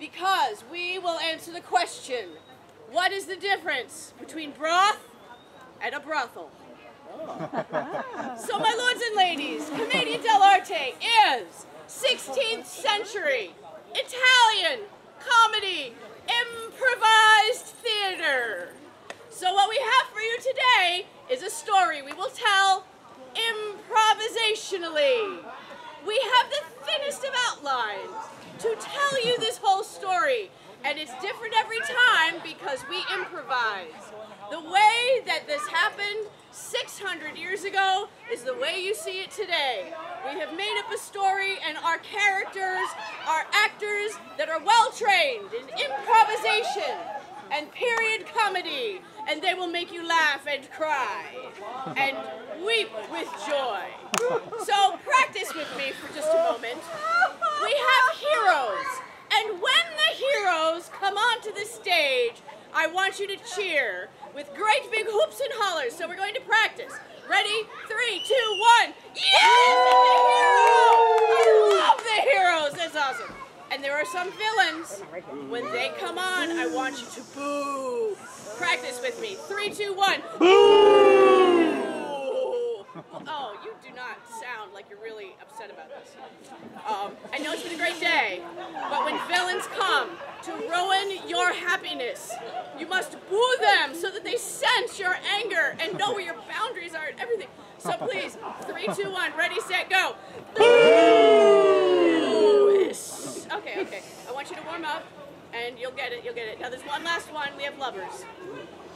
Because we will answer the question, what is the difference between broth and a brothel? So, my lords and ladies, Commedia dell'arte is 16th century Italian comedy improvised theater. So, what we have for you today is a story we will tell improvisationally. We have the thinnest of outlines to tell you this whole story, and it's different every time because we improvise. The way that this happened 600 years ago is the way you see it today. We have made up a story, and our characters are actors that are well trained in improvisation and period comedy, and they will make you laugh and cry and weep with joy. So practice with me for just a moment. We have heroes, and when the heroes come onto the stage, I want you to cheer with great big hoops and hollers. So we're going to practice. Ready? Three, two, one. Yes! The hero! I love the heroes. That's awesome. And there are some villains. When they come on, I want you to boo. Practice with me. Three, two, one. Boo! Oh, you do not sound like you're really upset about this. Um, I know it's been a great day, but when villains come to ruin your happiness, you must boo them so that they sense your anger and know where your boundaries are and everything. So please, three, two, one, ready, set, go. Okay, okay. I want you to warm up, and you'll get it. You'll get it. Now there's one last one. We have lovers.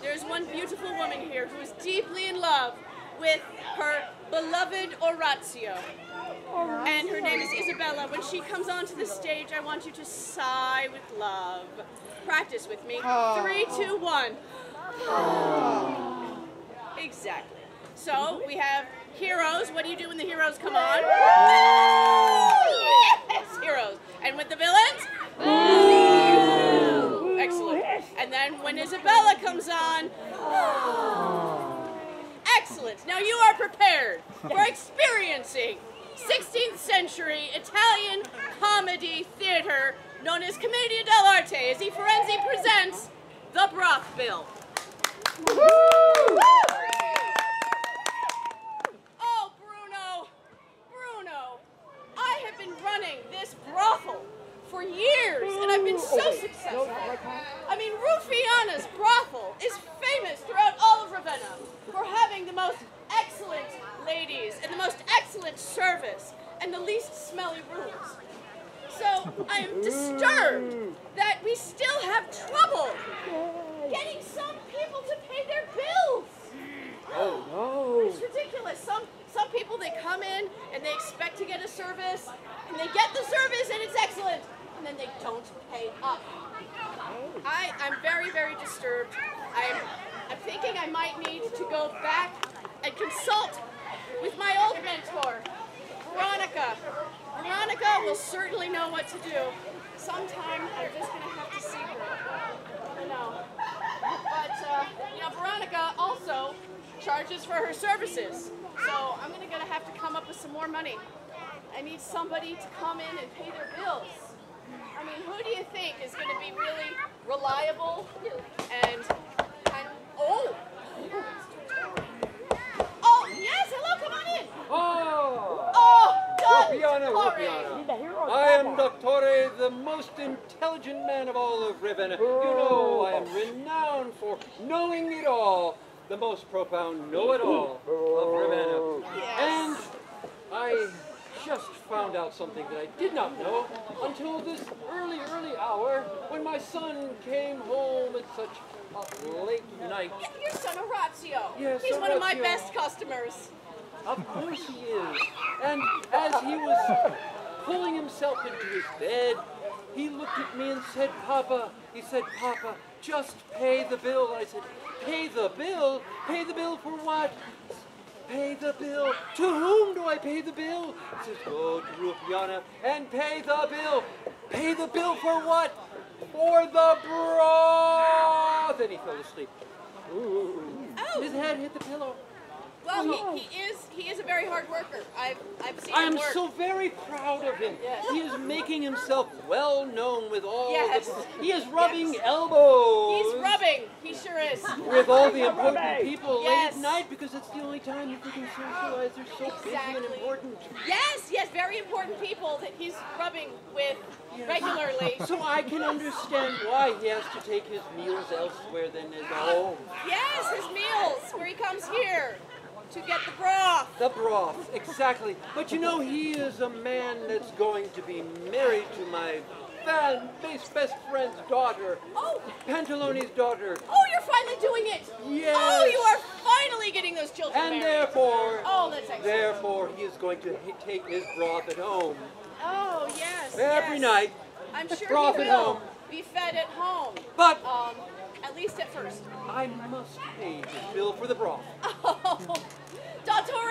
There's one beautiful woman here who is deeply in love with her beloved Orazio. And her name is Isabella. When she comes onto the stage, I want you to sigh with love. Practice with me. Three, two, one. Exactly. So we have heroes. What do you do when the heroes come on? Yes, heroes. And with the villains? Excellent. And then when Isabella comes on, excellent. Now you are prepared for experiencing 16th century Italian comedy theater known as Commedia dell'arte as E. Ferenzi presents The Broth Bill. Oh, Bruno, Bruno, I have been running this brothel for years, and I've been so successful. I mean, Rufiana's brothel is famous throughout all of Ravenna for having the most excellent ladies and the most excellent service and the least smelly rooms. So I am disturbed that we still have trouble getting some people to pay their bills. Oh no! It's ridiculous. Some some people they come in and they expect to get a service and they get the service and it's excellent and then they don't pay up. I I'm very very disturbed. I'm I'm thinking I might need to go back and consult with my old mentor, Veronica. Veronica will certainly know what to do. Sometime I'm just gonna have to see her. I know. But uh, you know, Veronica also charges for her services. So I'm gonna, gonna have to come up with some more money. I need somebody to come in and pay their bills. I mean, who do you think is gonna be really reliable and kind oh! Oh, yes, hello, come on in! Oh! Oh, done! Rufiana, Already. Rufiana. I am Dottore, the most intelligent man of all of Ravenna. You know, I am renowned for knowing it all. The most profound know-it-all of Ravenna. And I just found out something that I did not know until this early, early hour when my son came home at such a late night. Your son Orazio. Yes, He's one of my best customers. Of course he is. And as he was pulling himself into his bed, he looked at me and said, Papa, he said, Papa, just pay the bill. I said, pay the bill? Pay the bill for what? Pay the bill. To whom do I pay the bill? He says, go to Rufiana and pay the bill. Pay the bill for what? For the broth. Then he fell asleep. Oh. His head hit the pillow. Well, he, he is he is a very hard worker. I've I've seen I him am work. so very proud of him. Yes. He is making himself well known with all Yes. the, He is rubbing Yes. elbows. He's rubbing. He sure is. with all the important people Yes. late at night because it's the only time you can socialize. They're so busy and important. Yes, yes, very important people that he's rubbing with regularly. So I can understand why he has to take his meals elsewhere than his uh, home. Yes, his meals, where he comes here to get the broth. The broth, exactly. But you know, he is a man that's going to be married to my fan, best, best friend's daughter, Oh, Pantalone's daughter. oh, you're finally doing it. Yes. Oh, you are finally getting those children And married. therefore, Oh, that's excellent. therefore, he is going to take his broth at home Oh, yes. every yes. night. I'm sure broth he at home. be fed at home. But Um, at least at first. I must pay the bill for the broth. Oh,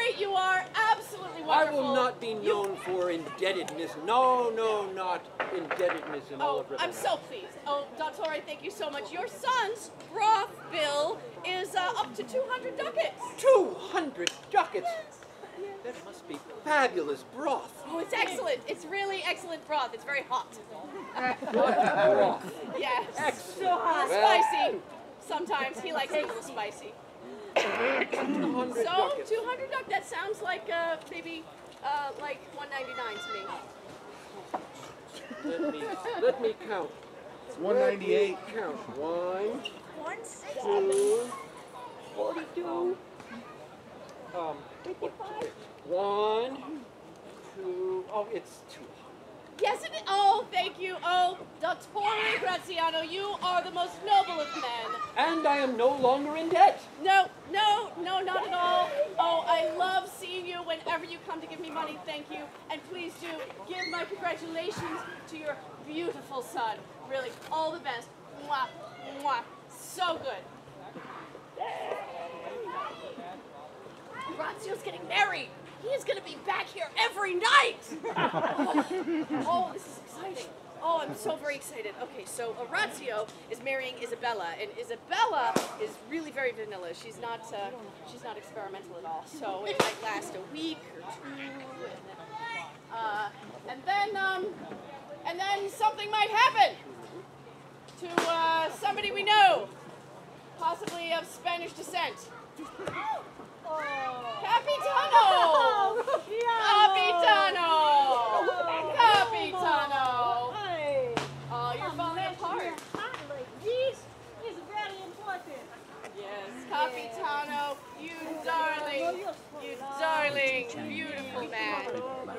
Dottore, you are absolutely wonderful. I will not be You- known for indebtedness. No, no, not indebtedness in all Oh, of Ravenna. I'm so pleased. Oh, Dottore, thank you so much. Your son's broth bill is uh, up to 200 ducats. 200 ducats! That must be fabulous broth. Oh, it's excellent. It's really excellent broth. It's very hot. broth. Yes. Excellent. A little Well, spicy. Sometimes he likes it a little spicy. 200 So, 200 ducats. That sounds like uh, maybe uh, like 199 to me. Let me, let me count. It's 198. Let me count. One, two, 42. Um, one, two, oh, it's two. Yes, it is. Oh, thank you. Oh, Dottore Graziano, you are the most noble of men. And I am no longer in debt. No, no, no, not at all. Oh, I love seeing you whenever you come to give me money. Thank you. And please do give my congratulations to your beautiful son. Really, all the best. Mwah, mwah. So good. Razio's getting married. He is going to be back here every night. oh, this is exciting. Oh, I'm so very excited. Okay, so Orazio is marrying Isabella, and Isabella is really very vanilla. She's not, uh, she's not experimental at all. So it might last a week or two, and then, uh, and then, um, and then something might happen to uh, somebody we know, possibly of Spanish descent. Capitano! Capitano! Capitano! Oh, you're falling apart. This is very important. Yes, Capitano, you darling, you darling, beautiful man.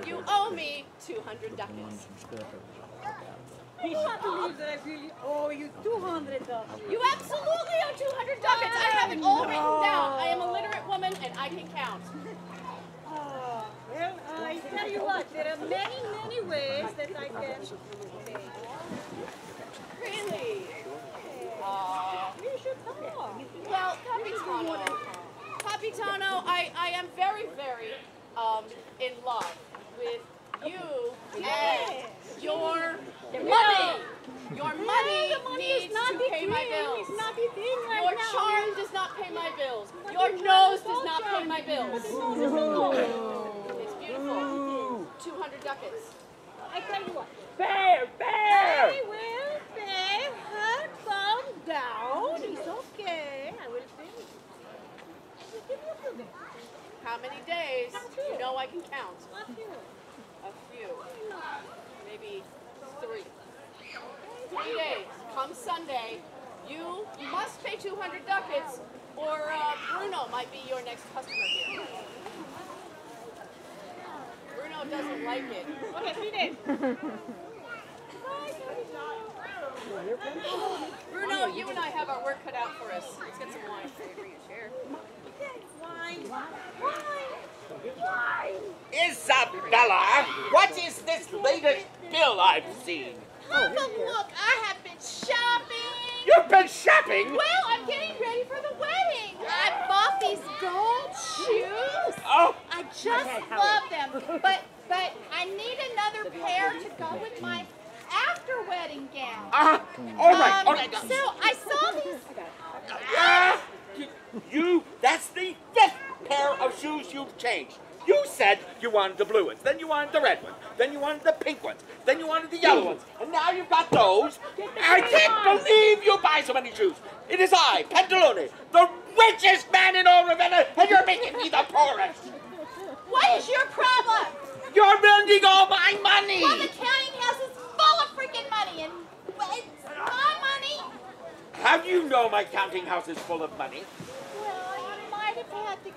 You owe me 200 ducats. I can't believe that I really owe you 200 dollars. You absolutely owe 200 ducats. I have it all written down. I am a literate woman and I can count. Oh, well, I tell you what, there are many, many ways that I can pay. Really? Aw. You should talk. Well, Capitano, Capitano, I, I am very, very um, in love with you and your money. Your money the money needs is not to pay my bills. Not the right Your now. charm does not pay my bills. But Your nose does not pay my bills. No. It's beautiful. 200 ducats. I tell you what. Bear, bear! I will pay her calm down. It's okay. I will pay. Just give me a few days. How many days? You know I can count. A few. A few. Maybe three. Three days. Come Sunday, you must pay 200 ducats, or uh, Bruno might be your next customer here. Bruno doesn't like it. Okay, three days. Bruno, you and I have our work cut out for us. Let's get some wine. Wine. Wine. Isabella, what is this latest bill I've seen? Oh, look, look, I have been shopping. You've been shopping? Well, I'm getting ready for the wedding. I bought these gold shoes. Oh, I just love them. But but I need another pair to go with my after wedding gown. uh, all right, Um, all right. So I saw these. Ah, you- you, that's the fifth pair of shoes you've changed. You said you wanted the blue ones, then you wanted the red ones, then you wanted the pink ones, then you wanted the yellow ones, and now you've got those. I can't believe you buy so many shoes. It is I, Pantalone, the richest man in all Ravenna, and you're making me the poorest. What is your problem? You're spending all my money. Well, the counting house is full of freaking money, and well, it's my money. How do you know my counting house is full of money? You had the.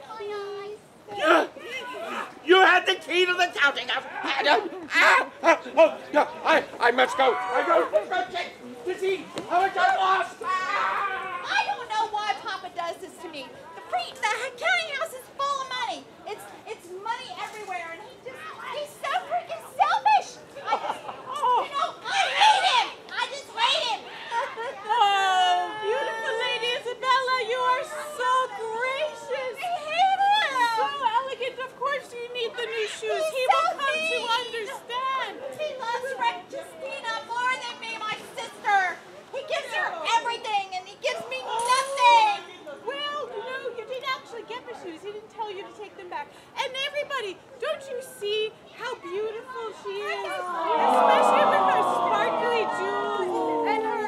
You had the key to the counting house. Ah, ah, oh, I, I must go. I go go check to see how much I lost. Ah! I don't know why Papa does this to me. The pre the counting house is full of money. It's it's money everywhere, and he just he's so freaking selfish. I just, you know, I hate him. I just hate him. Of course you need the new shoes. He's he so will come to understand. He loves Justina more than me, my sister. He gives her everything, and he gives me oh. nothing. Well, know, you didn't actually get the shoes. He didn't tell you to take them back. And everybody, don't you see how beautiful she is? Especially with her sparkly jewels and her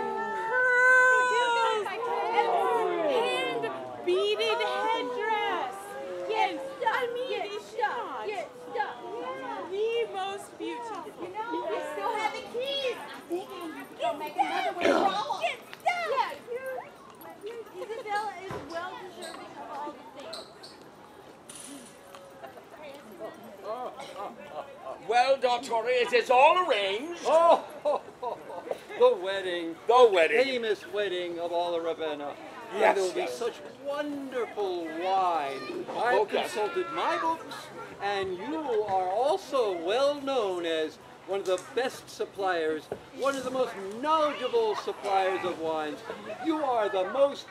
curls and her hand beaded headdress. Yes, I mean, is she not? The most beautiful. You know, I still have the keys. I think I can make another withdrawal. Get stuck. Isabella is well deserving of all the things. Well, Dottore, it is all arranged. Oh, ho, ho, ho. the wedding, The wedding. famous wedding of all of Ravenna. Yes, there will be such wonderful wine. I've Oh, consulted my books, and you are also well known as one of the best suppliers, one of the most knowledgeable suppliers of wines. You are the most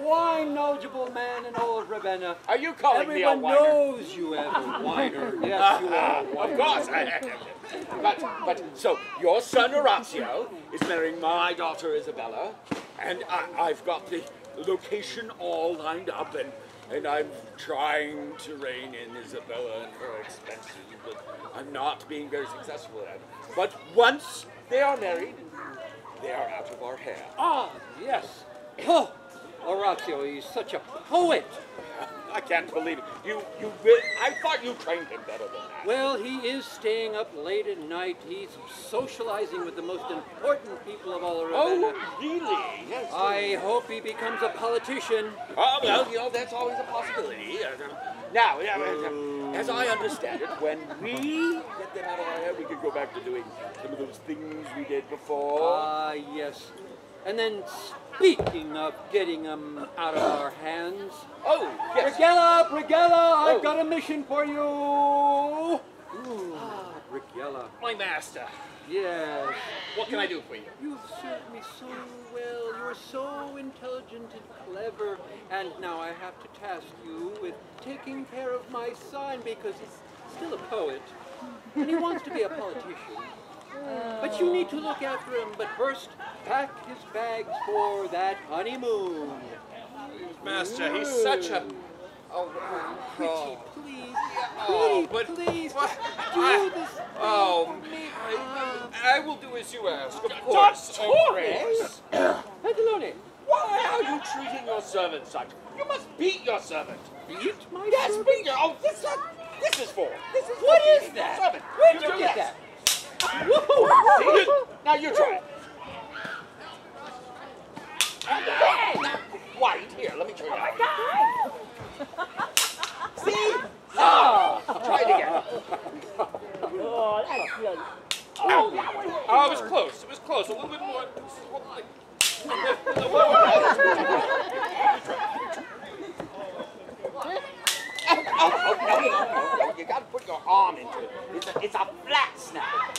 wine knowledgeable man in all of Ravenna. Are you calling Everyone me a whiner? knows you as a whiner. Yes, you are. Of course. I, but, but, so your son Orazio is marrying my daughter Isabella, and I, I've got the location all lined up, and, and I'm trying to rein in Isabella and her expenses, but I'm not being very successful at it. But once they are married, they are out of our hair. Ah, yes. Oh, Orazio, he's such a poet. I can't believe it. You, you, I thought you trained him better than that. Well, he is staying up late at night. He's socializing with the most important people of all around. Oh, really? Yes. I hope he becomes a politician. Oh, well, you know, that's always a possibility. Uh, Now, uh, as I understand it, when we get them out of our hair, we could go back to doing some of those things we did before. Ah, yes. And then, speaking of getting them out of our hands, oh, yes. Brigella, Brigella, I've Oh. got a mission for you. Ooh, ah, Brigella. My master, Yes. what can I do for you? You've served me so well. You're so intelligent and clever. And now I have to task you with taking care of my son because he's still a poet and he wants to be a politician. But you need to look after him. But first, pack his bags for that honeymoon. Master, he's such a. Oh, Pretty, oh, please, Oh, pretty, oh, but- please, what? do I- this. oh, for me. I, I will do as you ask, of course. Oh, Pantalone, Why are you treating your servant such? You must beat your servant. beat my Yes, servant? beat your. Oh, this, is- this is for. This is What is that? servant. Where'd you do get that? See, you- now you try it. White, here, let me show you. See? Ah, try it again. Oh, that's good. Oh, it was close. It was close. A little bit more. Oh, oh, no, no, no, no. You gotta put your arm into it. It's a, it's a flat snap.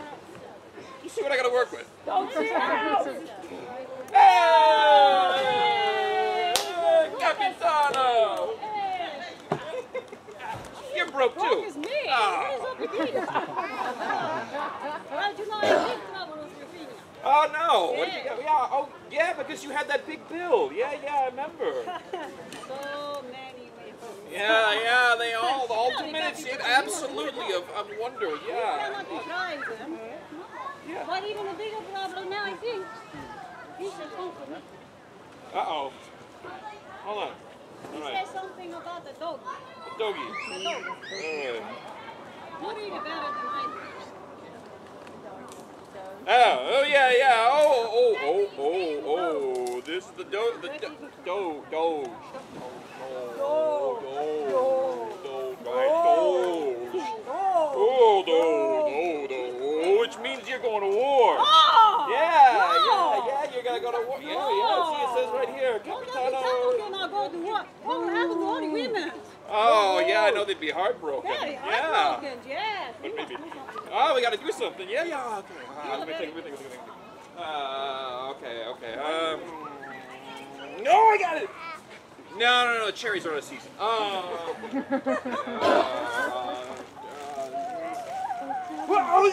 You see what I gotta work with? don't sit down. Hey! Capitano! You're broke too. It's me. Ah. What is up with you? Well, you know, I big trouble with your finger. Oh no! What did you get? Yeah. Oh yeah, because you had that big bill. Yeah, yeah, I remember. So many ways. Yeah, yeah. They all, all two minutes. It absolutely of, of wonder. You Yeah. cannot deny them. Yeah. But even a bigger problem now, I think. He said something. Uh oh. Hold on. He All right. said something about the dog. Doggy. The dog. Alright. You read it better than I do. Oh, oh yeah, yeah. Oh, oh, oh, oh, oh. This is the do, the do, do, doge. Doge. Doge. Doge. Doge. Oh, do, do, do. Which means you're going to war. Oh! Yeah, yeah, yeah. You're gonna go to war. Yeah, yeah. See, it says right here, Don't let me Capitano. tell you not go to war. What will happen to all the women? Oh, yeah. I know they'd be heartbroken. Yeah. heartbroken, yes. We But maybe. Oh, we gotta do something. Yeah, yeah. Okay. Uh, let me think. Let me think. Let me think. Uh, okay, okay. Um. No, I got it. No, no, no. Cherries are out of season. Oh. Uh, well, oh,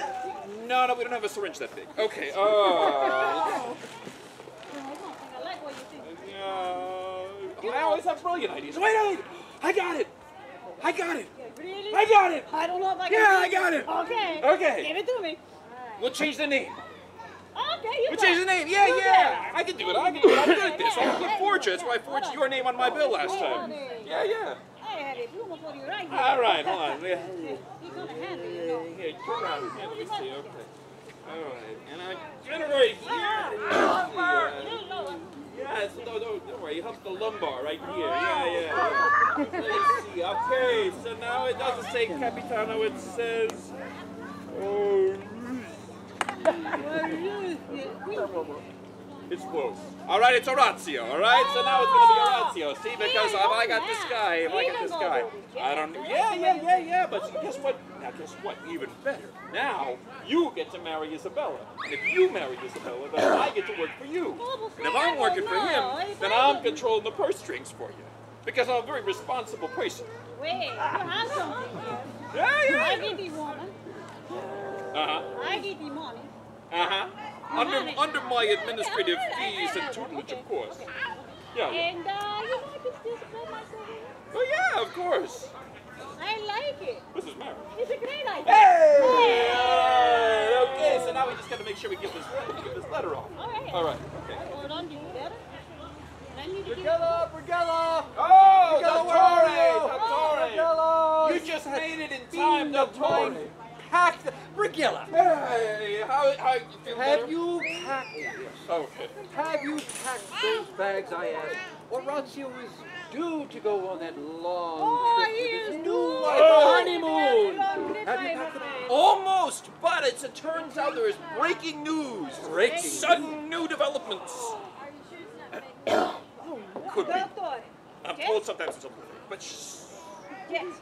no, no, we don't have a syringe that big. Okay. Uh, I like what you think. uh, I always have brilliant ideas. Wait, wait. I got it. I got it. Really? I got it. I don't know if I can Yeah, I got it. Okay. Okay. Give it to me. We'll change the name. Okay, you We got change the name. Yeah, You yeah. I can do it. I can do it. I'm good at this. I'm a good forger. That's why I forged your name on my bill last time. Yeah, yeah. Right. All right, hold on. Yeah, You're turn around. Yeah, let me see. Okay. All right. And I know it. Yeah, it's, no, no, don't worry. It helps the lumbar right here. Yeah, yeah, yeah. Let me see. Okay, so now it doesn't say Capitano. It says. Oh. It's close. All right, it's Orazio. All right, so now it's gonna be Orazio. See, because if I got this guy, if I got this guy, I don't. Yeah, yeah, yeah, yeah. But guess what? Now, guess what? Even better. Now you get to marry Isabella, and if you marry Isabella, then I get to work for you. And if I'm working for him, then I'm controlling the purse strings for you, because I'm a very responsible person. Wait, you have something here. Yeah, I yeah. get the woman. Uh huh. I get the money. Uh huh. Under under my administrative Okay, all right, fees and tutelage, of course. Yeah. yeah. And uh, you know, I can discipline myself. in it. Oh yeah, of course. I like it. This is marriage. It's a great idea. Hey! Okay, so now we just gotta make sure we get this get this letter off. All right. All right. Okay. Hold on, do better. And I need to give Brigella, Brigella! Oh, Dottore! Dottore! Brigella! You just made it in time, Dottore. Packed the... Brigella! Hey, how how you feel Have better? you packed... Okay. Have you packed those bags I asked? Orazio is due to go on that long Oh, trip he with his is new doing wife a honeymoon. Have you packed them? Almost, but it's, it turns out there is breaking news. Breaking Sudden new developments. Could be. I'm Yes? told sometimes it's a little, but shh. Yes,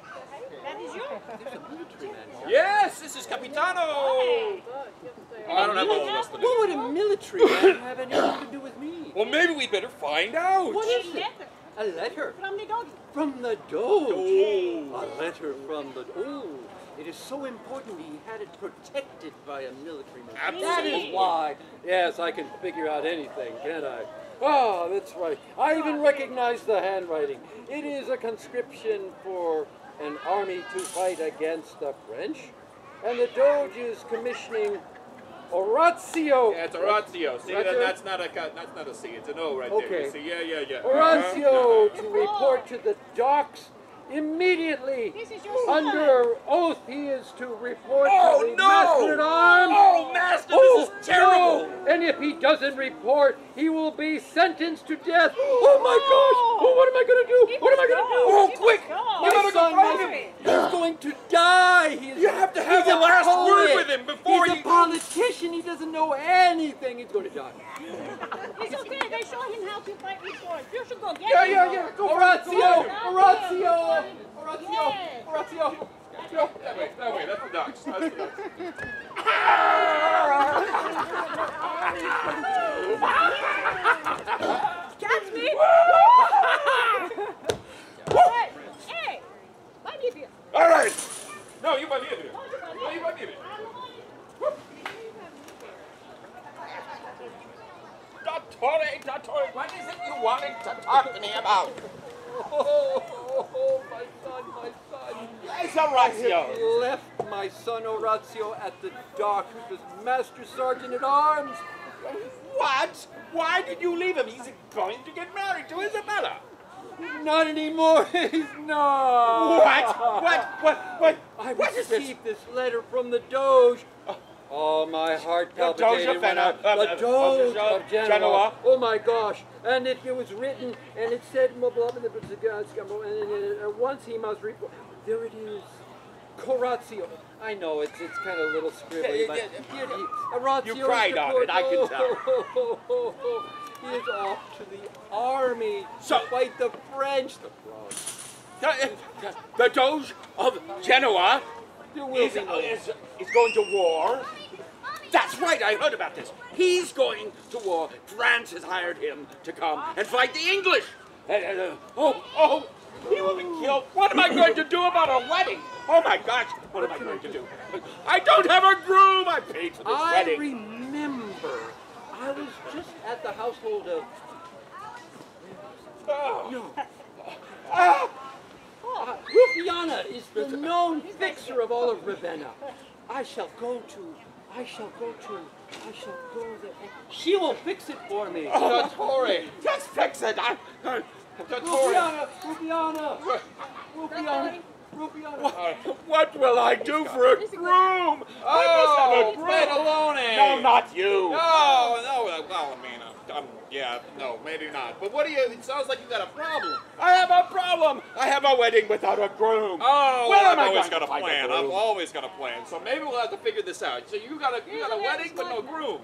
that is you. There's a military man here. Yes, this is Capitano. I don't have all the rest of it. What would a military man have anything to do with me? Well, maybe we better find out. What is it? A letter from the dog. from the Doge. Oh. A letter from the... Oh, It is so important he had it protected by a military man. That Absolutely. is why. Yes, I can figure out anything, can't I? Oh, that's right. I even recognize the handwriting. It is a conscription for an army to fight against the French. And the Doge is commissioning Orazio. Yeah, it's Orazio. See, that, that's not a ca- that's not a C. It's an O right Okay. there. You see, yeah, yeah, yeah. Orazio uh-huh. to report to the docks immediately. This is your son. Under oath, he is to report Oh, to the no! master at arms. Oh, Master, Oh, this is terrible! no! And if he doesn't report, he will be sentenced to death. Oh my gosh! Oh, what am I going to do? What am I going to do? Oh, quick! My You better go find him! He's going to die. He is, You have to have the a last word with him before He's you- a politician. He doesn't know anything. He's going to die. It's okay. They show him how to fight with swords. You should go get Yeah, him. yeah, yeah. Orazio! Orazio! Orazio! Yes. Orazio! That way, that way. That's the ducks. That's the ducks. Catch me. Bíblia. All right. No, you might. No, you be it. Dottore, Dottore, what is it you wanted to talk to me about? Oh, oh, oh, my son, my son. It's I Orazio. left my son Orazio at the dock with the master sergeant at arms. What? Why did you leave him? He's going to get married to Isabella. Not anymore. He's not. What? What? What? What? I What is this? received this letter from the Doge. Oh, Oh, my heart palpitated when I, the of- Doge of of Genoa. Genoa. Oh my gosh! And it, it was written, and it said, and, once he must report. There it is. Corazio. I know it's it's kind of a little scribbly, but here he, Orazio You cried is on it, I can tell. he is off to the army So- to fight the French. The. The, the Doge of Genoa There will is, be no. is, is going to war. That's right, I heard about this. He's going to war. France has hired him to come and fight the English. Uh, oh, oh, he will be killed. What am I going to do about a wedding? Oh my gosh, what am I going to do? I don't have a groom. I paid for this I wedding. I remember. I was just at the household of. Oh. No. Ah, Rufiana is the known fixer of all of Ravenna. I shall go to. I shall go to. I shall go there. She will fix it for me. Oh, Dottore, just fix it. I, uh, I, Dottore, Rufiana, Rufiana, Rufiana, Rufiana. what will I do for a groom? I Oh, must have a groom. Baloney. No, not you. No, no. uh, Well, I mean, uh, um, yeah, no, maybe not. But what do you? It sounds like you got a problem. I have a problem. I have a wedding without a groom. Oh, well, I've always got a to find a plan. I've always got a plan. So maybe we'll have to figure this out. So you got a you got a wedding but no groom.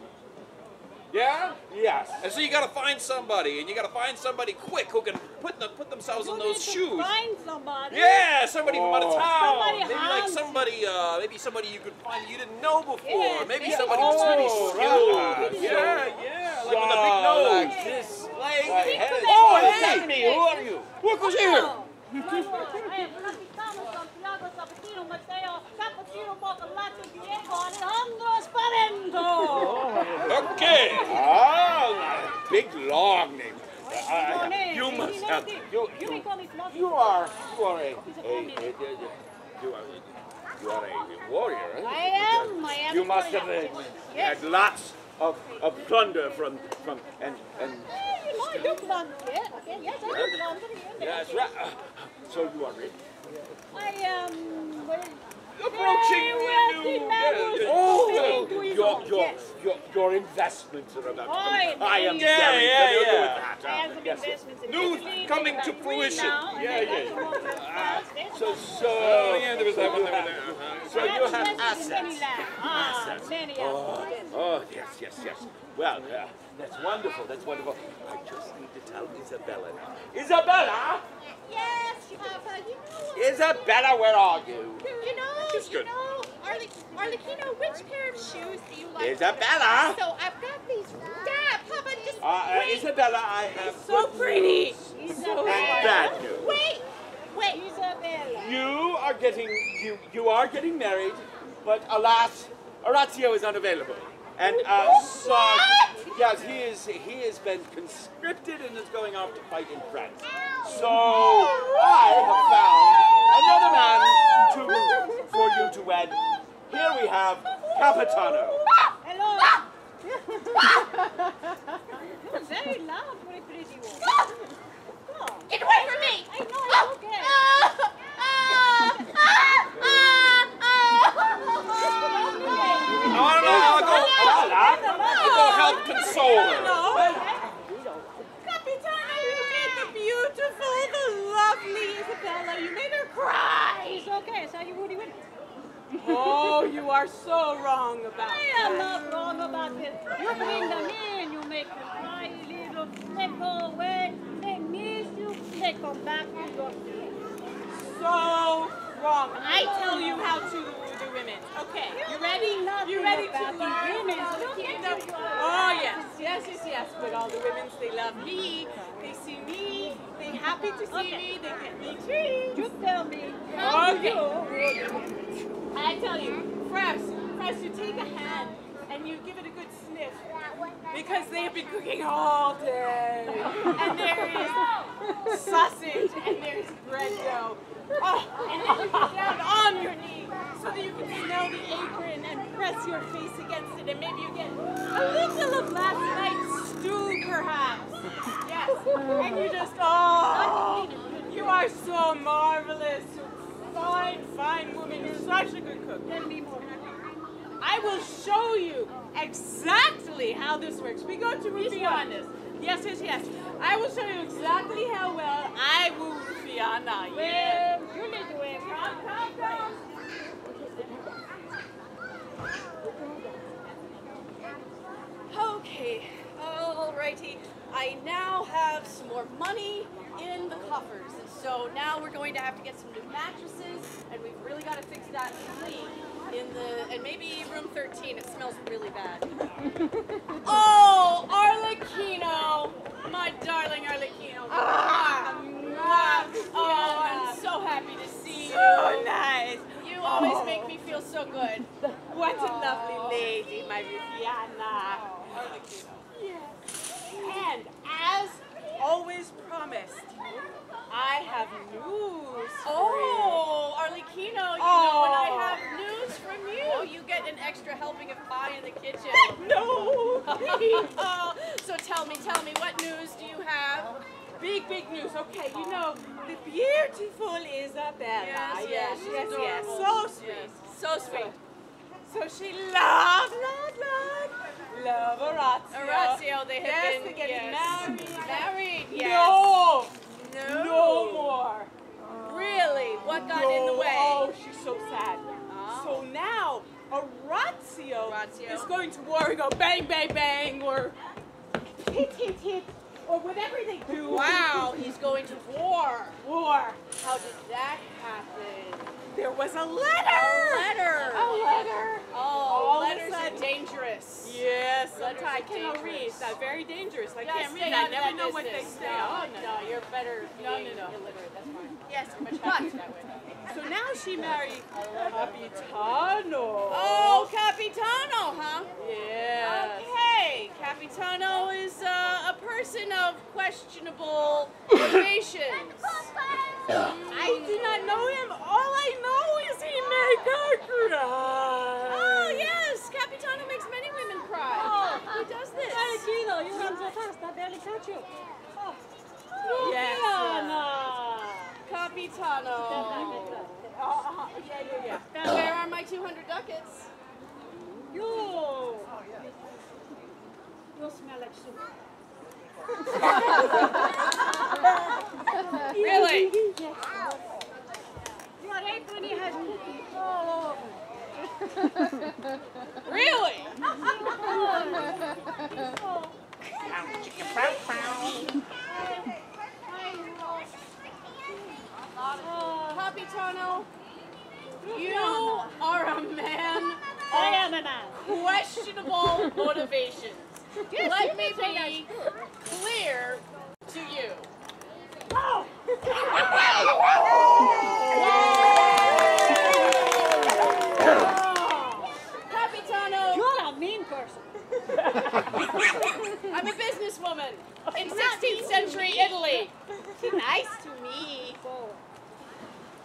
Yeah? Yes. And so you got to find somebody, and you got to find somebody quick who can put the, put themselves in those need to shoes. Find somebody. Yeah, somebody from out of Oh. town. Somebody maybe like hands. somebody, uh, maybe somebody you could find you didn't know before. Yes, maybe yes. somebody who's pretty Oh, skilled. right. Yeah, yeah, like with a big nose. like this. Like, Like, hey, hey, oh, hey, hey. me, who are you? Look who's here. Oh, Hey, Capitano Santiago Sabatino Matteo Cappuccino Moccolato Diego Alejandro Spavento. Okay. Oh, big long name. Uh, you must have. You, You you, call me Fluffy. you are. You are a. A a, a, you are. You are a warrior. eh? I am. I am. You must have uh, Yes. had lots of, of plunder from from and and. Know I do plunder. Yeah, okay. Yes, I do plunder. Yes, Yes, right. Uh, so you are rich. I am. well, Approaching very the wealthy new. man yes, who's yes. moving Oh, your your Yes. your your investments are about to come. I am yeah, very yeah, familiar yeah. with that. I have some Uh, yes, yes. News coming to fruition. now, Yeah, yeah. some more investments. There's So so. Oh, yeah, there was so that one. you There have- Uh-huh. So I you have have investments in assets. Ah, many assets. Oh, yes, yes, yes. Well, uh, that's wonderful. That's wonderful. I just need to tell Isabella now. Isabella! Yes, Papa, you know. Isabella, where are you? You know, You good. know, Arle- Arlecchino, which pair of shoes do you like? Isabella! So I've got these. Dad, Papa, just Uh, uh. Isabella, I have So good pretty. news He's and bad news. Wait, wait. Isabella. You are getting you you are getting married, but alas, Orazio is unavailable. And uh, so yes, he is he has been conscripted and is going off to fight in France. So I have found another man to for you to wed. Here we have Capitano. Hello. Very loud for a pretty woman. Get away from me! I know, it's okay. No, no, no, I'll go, I'll go help console her. Capitana, you made the beautiful, the lovely Isabella. You made her cry. It's okay, so you would win. Oh, you are so wrong about I am not wrong about this. You bring them in, you make them cry a little, they go away, they miss you, they come back to your so wrong. I tell you how to do women. Okay, you ready? You ready to the learn? women. how to Look keep into them? your Oh yes, yes. But all the women, they love me. They see me. They happy to see Okay. me. They get me treats. You tell me how Okay. you I tell you, Fresh, Fresh, you take a hand and you give it a good sniff. Because they have been cooking all day. And there is sausage and there's bread dough. Oh, and then you get down on your knee so that you can smell the apron and press your face against it and maybe you get a little of last night's stew perhaps. Yes. And you just, oh, you are so marvelous. Fine, fine woman. You're such a good cook. Tell me more. I will show you exactly how this works. We go to Rufiana's. Yes, yes, yes. I will show you exactly how well I woo Rufiana. Yes. Well, you lead the way. Come, come, come. Okay, alrighty. I now have some more money in the coffers. And so now we're going to have to get some new mattresses, and we've really got to fix that clean in the, and maybe room 13. It smells really bad. oh, Arlecchino! My darling Arlecchino. Ah, mwah. oh, I'm so happy to see you. So nice. You always make me feel so good. What a lovely lady, my Viviana. And as always promised, I have news. Oh, Arlecchino, you know when I have oh. news from you, oh, you get an extra helping of pie in the kitchen. No. oh, so tell me, tell me, what news do you have? Big, big news. Okay, you know the beautiful Isabella. Yes, yes, yes, yes. So sweet, so sweet. So she loves, loves, loves, love Orazio. Orazio, they have yes, been, they're getting married. Married, yes. No, no, no more. Really? What got in the way? Oh, she's so sad. Oh. So now, Orazio, is going to war and go bang, bang, bang, or hit, hit, hit, or whatever they do. Wow, he's going to war. War. How did that happen? There was a letter. A letter. A letter. Oh, letters are dangerous. Yes, sometimes I cannot read. They're very dangerous. I can't read. I never know what they say. Oh, no, you're better no, no, no. illiterate. That's fine. Yes, much happier that way. So now she married Capitano. Oh, Capitano, huh? Yeah. Okay, Capitano is uh, a person of questionable motivations. I do not know him. All I know is he make her cry. Oh, yes. Capitano makes many women cry. Oh, he does this. Arlecchino, you run so fast, I barely catch you. Oh. Yes. Capitano. Uh, uh, yeah, yeah, yeah. Where are my 200 ducats? You. You smell like soup. Really? Yes. Your apron has cookies all over. Really? Capitano, you are a man I am a man. questionable yes, let me be clear to you. Oh. oh. Capitano. You're a mean person. I'm a businesswoman in 16th century Italy. Be nice to me.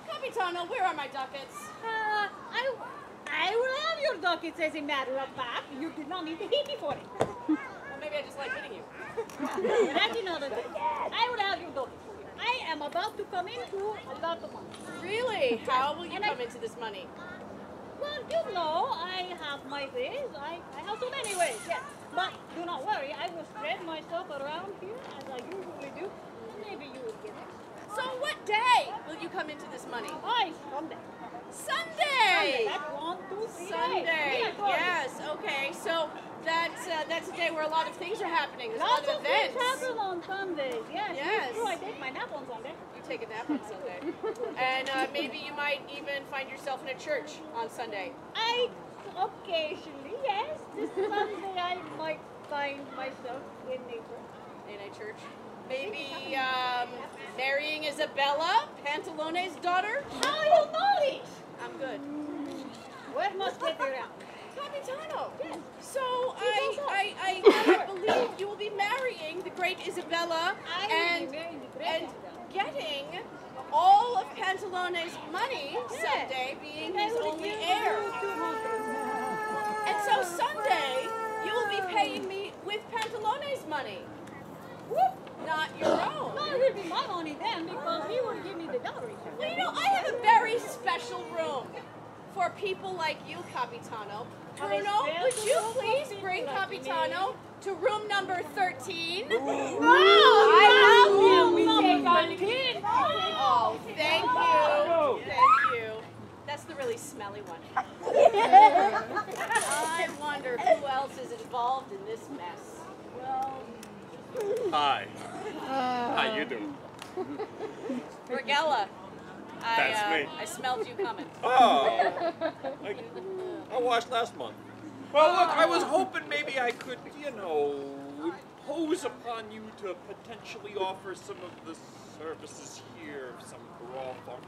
Capitano, where are my ducats? Uh, I... I will have your ducats as a matter of fact. You did not need to hit me for it. Well, maybe I just like hitting you. That's another thing. I will have your ducats for you. I am about to come into a lot of money. Really? How will you And I- come into this money? Well, you know, I have my ways. I, I have so many ways, yes. But do not worry, I will spread myself around here as I usually do. Maybe you will get it. So what day will you come into this money? I Sunday. Sunday! That's one, two, three. Sunday. Yeah, go ahead. Yes. Okay. So that's uh, that's a day where a lot of things are happening. There's a lot Lots of of events. happen on Sundays. Yes, Yes. true. I take my nap on Sunday. You take a nap on Sunday, and uh, maybe you might even find yourself in a church on Sunday. I occasionally, yes, this Sunday I might find myself in nature. in a church. Maybe um, marrying Isabella, Pantalone's daughter. How you know this? I'm good. Where must get around? Capitano. Yes. So I, I, I, I believe you will be marrying the great Isabella and will be marrying the great and Isabella. getting all of Pantalone's money someday, being his only heir. And so Sunday you will be paying me with Pantalone's money, Whoop. Not your own. No, it will be my money then because he will give me the dowry. Well, you know, I have a very special room for people like you, Capitano. Bruno, would you special room for please bring Capitano to room number 13? No! I love you. We take take on on. Oh, thank you. Thank you. That's the really smelly one. I wonder who else is involved in this mess. Hi. How you doing? Brighella. I, That's uh, me. I smelled you coming. Oh, I, I watched last month. Well, look, I was hoping maybe I could, you know, impose upon you to potentially offer some of the services here, some broth on.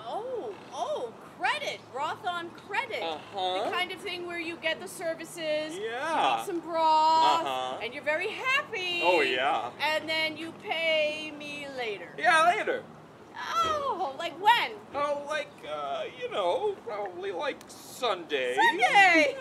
Oh, oh, credit, broth on credit. Uh-huh. The kind of thing where you get the services, you Yeah. some broth, Uh-huh. and you're very happy. Oh, yeah. And then you pay me later. Yeah, later. Oh, like when? Oh, like, uh, you know, probably like Sunday. Sunday.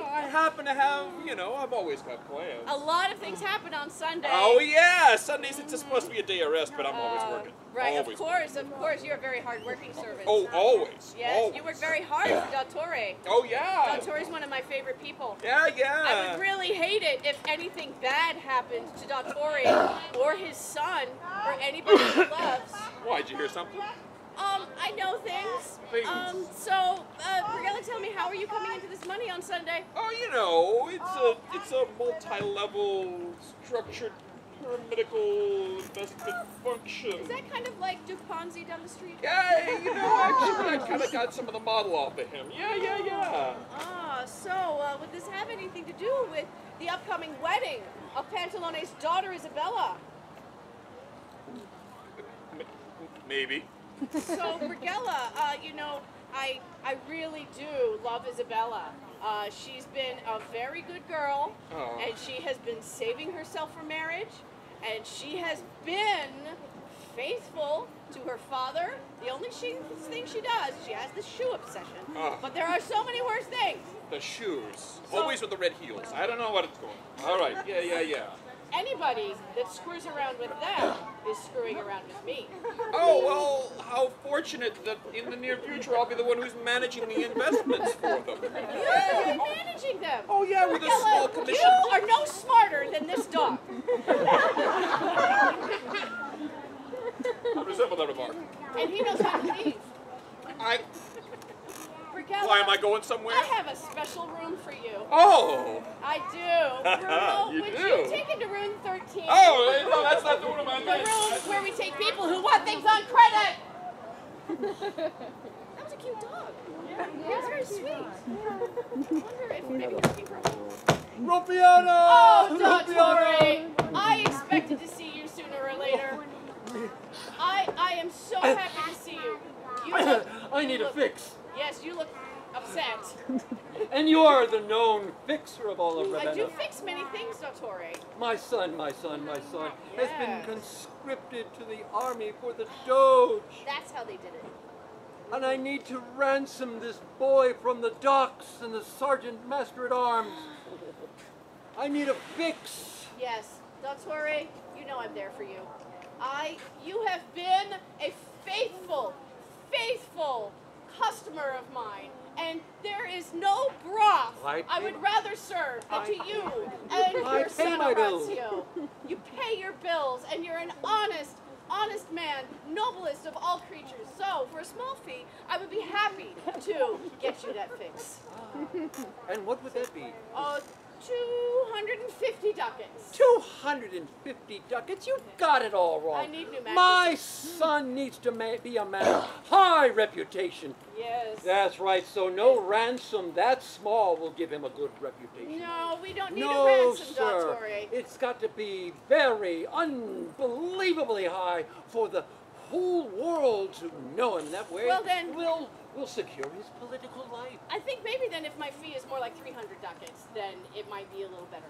I happen to have, you know, I've always got plans. A lot of things happen on Sunday. Oh yeah, Sundays it's supposed to be a day of rest, but I'm always Uh, working. Right, always. of course, of course. You're a very hard-working servant. Oh, always. Yes, always. you work very hard for Dottore. Oh yeah. Dottore's one of my favorite people. Yeah, yeah. I would really hate it if anything bad happened to Dottore or his son or anybody he loves. Why? Did you hear something? Um, I know things. Things. Um, so, uh, Brighella, tell me, how are you coming into this money on Sunday? Oh, you know, it's a it's a multi-level structured pyramidal investment function. Is that kind of like Duke Ponzi down the street? Yeah, you know, actually, I kind of got some of the model off of him. Yeah, yeah, yeah. Ah, so uh, would this have anything to do with the upcoming wedding of Pantalone's daughter Isabella? Maybe. So, Brighella, uh, you know, I I really do love Isabella. Uh, she's been a very good girl, Aw. and she has been saving herself for marriage, and she has been faithful to her father. The only she, thing she does, she has the shoe obsession. Ah. But there are so many worse things. The shoes, So- always with the red heels. I don't know what it's going. All right. Yeah, yeah, yeah. Anybody that screws around with them is screwing around with me. Oh, well, how fortunate that in the near future I'll be the one who's managing the investments for them. You're managing them. Oh, yeah, with a small commission. You are no smarter than this dog. I resemble that remark. And he knows how to leave. I, Brighella, why am I going somewhere? I have a special room for you. Oh! I do. Bruno, You would do? you take into room 13? Oh, eh, no, that's not the one of my The list. room where we take people who want things on credit. that was a cute dog. Yeah, he was very sweet. I wonder if maybe he's looking for a home. Rufiana! Oh, Dottore! I expected to see you sooner or later. I I am so happy to see you. You look, I need you a fix. Yes, you look upset. And you are the known fixer of all of Ravenna. I do fix many things, Dottore. My son, my son, my son has been conscripted to the army for the Doge. That's how they did it. And I need to ransom this boy from the docks and the sergeant master at arms. I need a fix. Yes, Dottore, you know I'm there for you. I, you have been a faithful, faithful customer of mine, and there is no broth I I, would rather serve than I- to you and I your pay son. Orazio. You pay your bills, and you're an honest, honest man, noblest of all creatures. So, for a small fee, I would be happy to get you that fix. And what would that be? Oh, 250 ducats. 250 ducats? You got it all wrong. I need new mattresses. My son needs to ma- be a man of high reputation. Yes. That's right, so no ransom that small will give him a good reputation. No, we don't need No, a ransom, sir. Dottore. It's got to be very, unbelievably high for the whole world to know him that way. Well, then- we'll we'll secure his political life. I think maybe then if my fee is more like 300 ducats, then it might be a little better.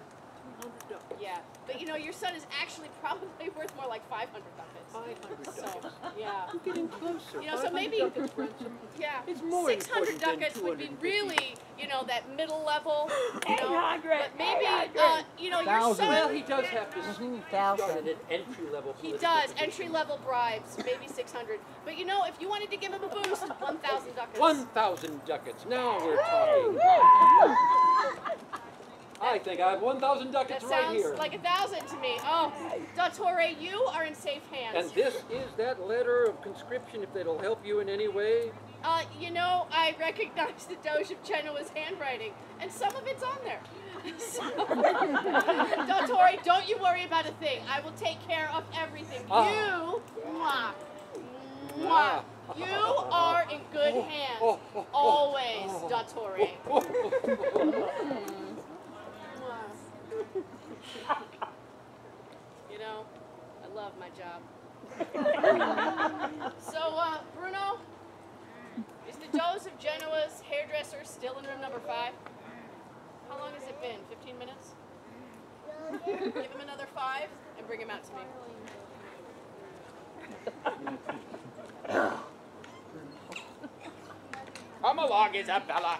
200 ducats. Yeah. But you know, your son is actually probably worth more like 500 ducats. 500 So, ducats. yeah. Getting closer. You know, so maybe- ducats ransom. Yeah. It's more 600 important than ducats would be really, you know, that middle level. You know, 800, but maybe, 800. uh, you know, your Thousand. Well, he does have to start thousand. at an entry level. He does entry level bribes, maybe 600. But you know, if you wanted to give him a boost, 1,000 ducats. 1,000 ducats. Now we're talking. I think I have 1,000 That ducats right sounds here. like a thousand to me. Oh, Dottore, you are in safe hands. And this is that letter of conscription, if that'll help you in any way. Uh, you know, I recognize the Doge of Genoa's handwriting, and some of it's on there. So, Dottore, don't you worry about a thing. I will take care of everything. Ah. You, mwah, mwah, you are in good hands. oh, oh, oh, Always, oh. Dottore. Mwah. You know, I love my job. so, uh, Bruno, is the Doge of Genoa's hairdresser still in room number five? How long has it been? 15 minutes? Give him another five and bring him out to me. Come along, Isabella.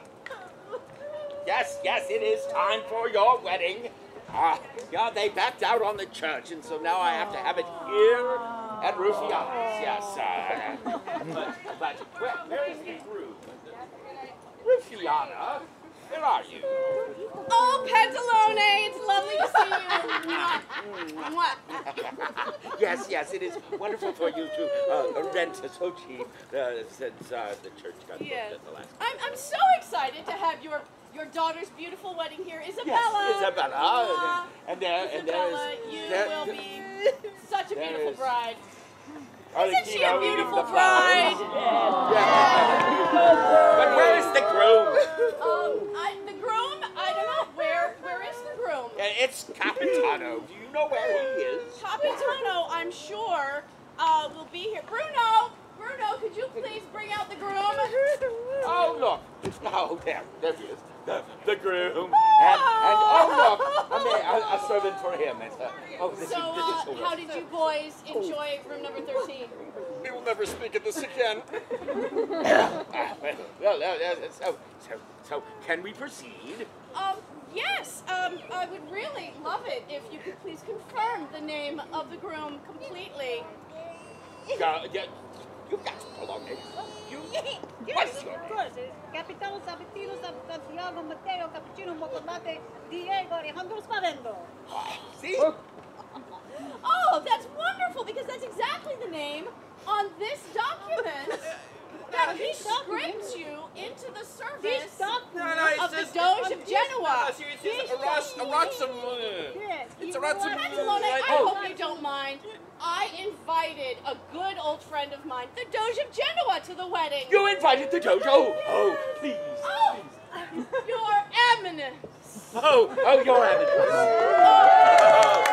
Yes, yes, it is time for your wedding. Ah, yeah, they backed out on the church, and so now I have to have it here at Rufiana's. Yes, uh, but, but where, where is the groom? Rufiana, where are you? Oh, Pantalone, it's lovely to see you. Mwah. Mwah. yes, yes, it is wonderful for you to uh, rent so cheap uh, since uh, the church got booked Yes. at the last. I'm, I'm so excited to have your your daughter's beautiful wedding here, Isabella. Yes, Isabella. Mwah. And there, and there Isabella, is. you there- will be such a beautiful is- bride. Isn't she a beautiful bride? But where is the groom? Um, I, the groom, I don't know. Where where is the groom? Uh, It's Capitano. Do you know where he is? Capitano, I'm sure, uh, will be here. Bruno, Bruno, could you please bring out the groom? Oh, look. Oh, there, there he is. The, the groom. And, and oh, look. I mean, a, a servant for him. It's, uh, oh, this So, this uh, is so how did you boys enjoy room number 13? We will never speak of this again. Ah, well, well, so, so, so, can we proceed? Um, yes, um, I would really love it if you could please confirm the name of the groom completely. Uh, yeah, you've got to prolong it. You, what is your Of course, it's Capitano Sabatino, Santiago, Matteo, Cappuccino, Mocolate, Diego, Alejandro Spavendo. See? Oh, that's wonderful because that's exactly the name on this document that he scripts you into the This service document, of the Doge of Genoa. This yes, It's you a rat- want- Pantalone, I Oh. hope you don't mind. I invited a good old friend of mine, the Doge of Genoa, to the wedding. You invited the Doge? Oh, oh, please. Oh, your eminence. Oh, oh, your eminence. Oh,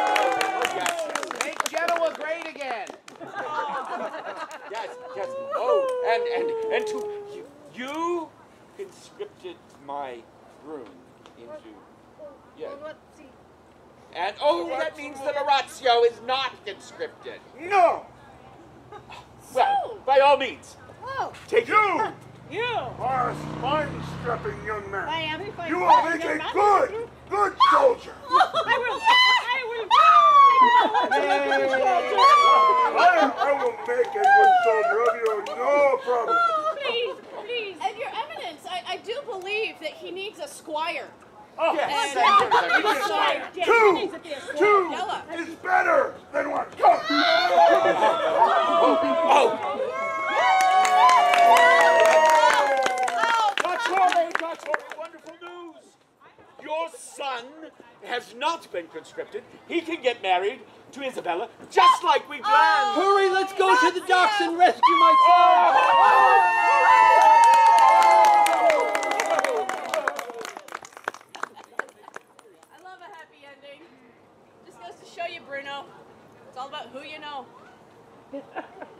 Oh, yes. Make Genoa great again. Yes, yes. Oh, and and and to you, you conscripted my groom into. Yeah. Well, let's see. And oh, that means that Orazio is not conscripted. No! Well, by all means, Oh, take You it. you. are a spine-strapping young I man. am You are find make your a man. good, good soldier. Oh, I will. I I, I will make a good soldier of you, no problem. will. Please, please. And your eminence, I, I do believe that he needs a squire. Oh, Yes, And- thank you. Yes, yes, Two. it needs to be a square. two is better than one. Come. Oh, Oh, oh. Dottore, Dottore, wonderful news. Your son has not been conscripted. He can get married to Isabella, just like we planned. Oh! Hurry, let's go to the docks and rescue my son. I love a happy ending. Just goes to show you, Bruno. It's all about who you know.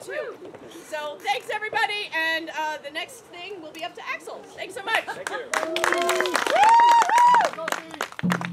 So thanks everybody, and uh, the next thing will be up to Axel. Thanks so much. Thank you.